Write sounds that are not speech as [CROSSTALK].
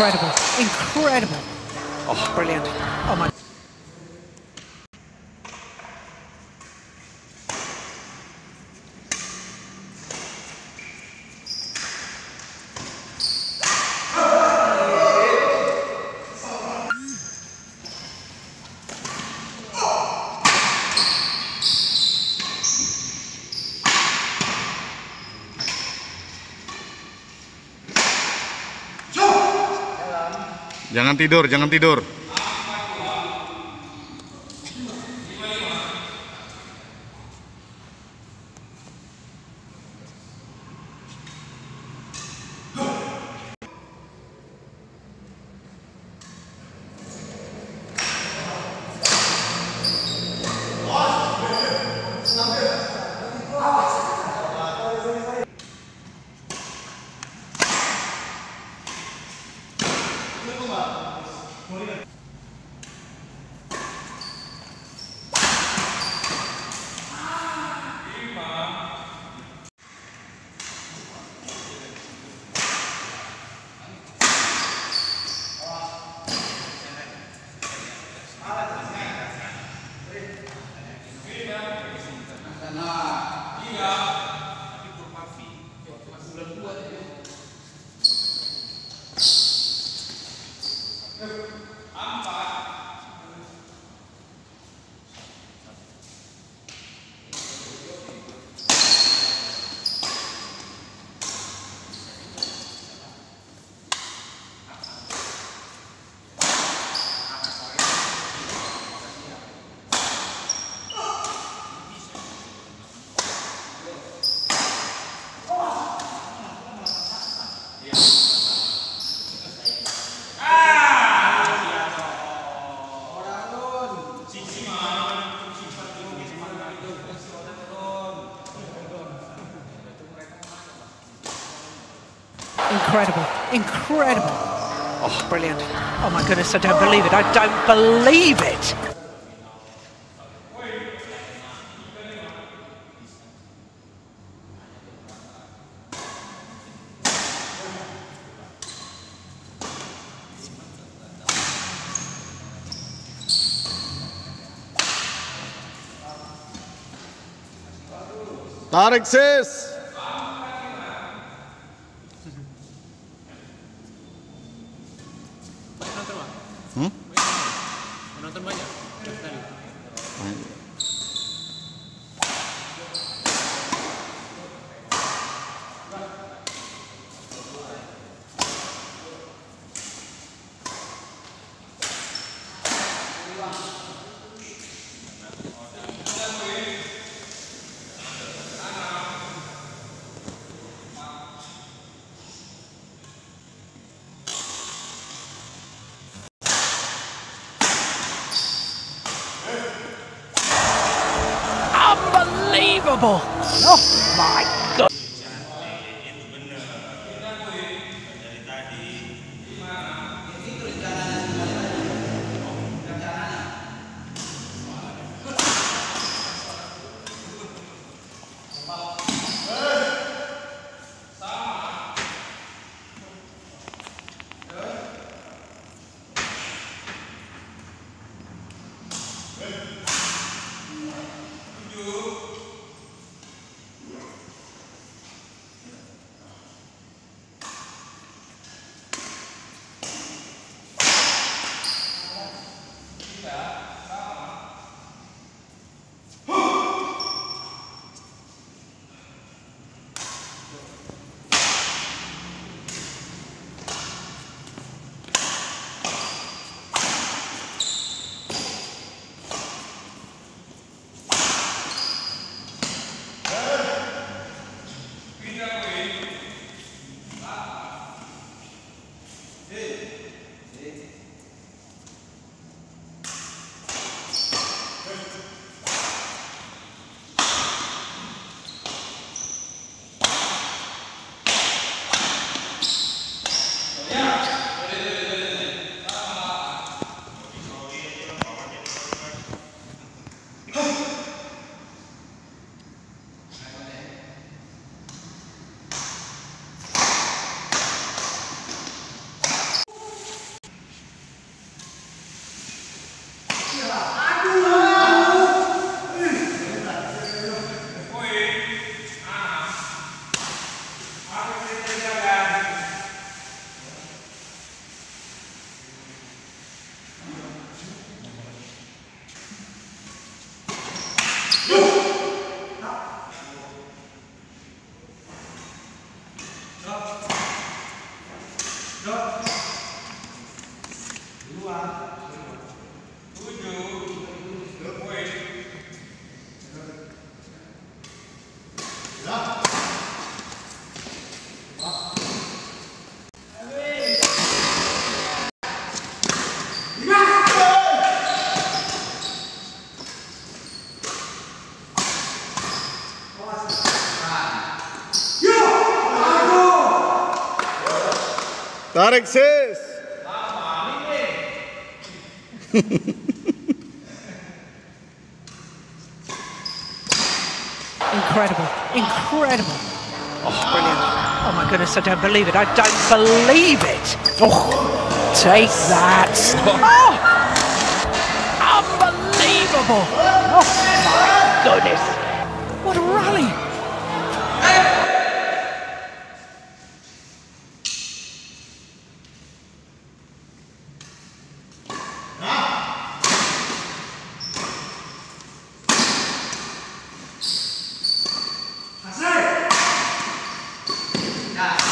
Incredible. Incredible. Oh, brilliant. Oh my. Jangan tidur, jangan tidur. これが。Incredible. Incredible. Oh, brilliant. Oh my goodness, I don't believe it. I don't believe it. Tarik sis. Hmm? Menonton banyak. Unbelievable. Oh my God. Yeah! Tarik sis. [LAUGHS] Incredible, incredible. Oh, brilliant. Oh my goodness, I don't believe it. I don't believe it. Oh, take that. Oh, unbelievable. Oh my goodness. What a rally. Yeah.